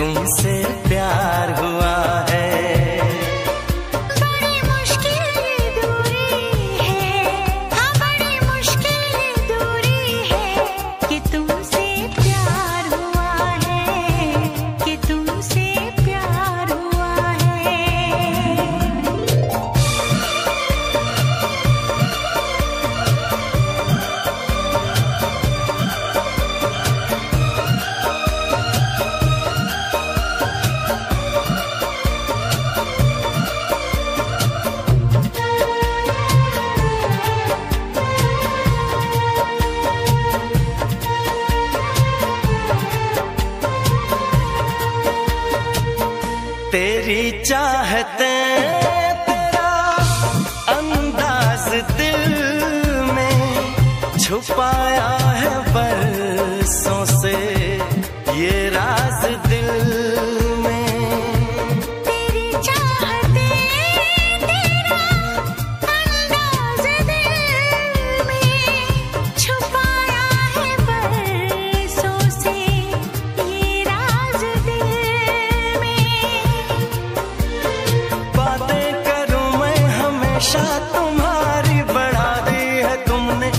कि तेरी चाहते तेरा अंदाज दिल में छुपाया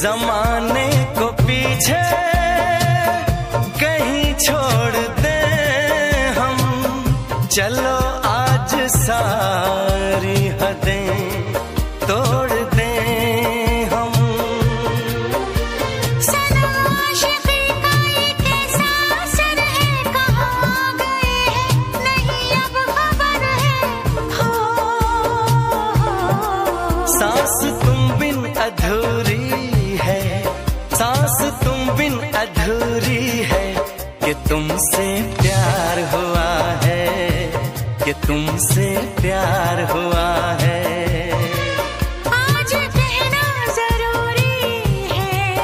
जमाने को पीछे कहीं छोड़ दे हम। चलो आज सारी हदें तोड़ दे हम। सांस तुम बिन अधूरी प्यार हुआ है। आज कहना ज़रूरी है।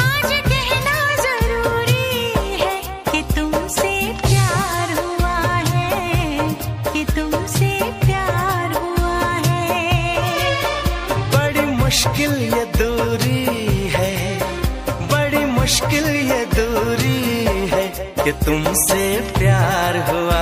आज कहना ज़रूरी है कि तुमसे प्यार हुआ है। कि तुमसे प्यार हुआ है। बड़ी मुश्किल ये दूरी है। बड़ी मुश्किल ये दूरी है कि तुमसे प्यार हुआ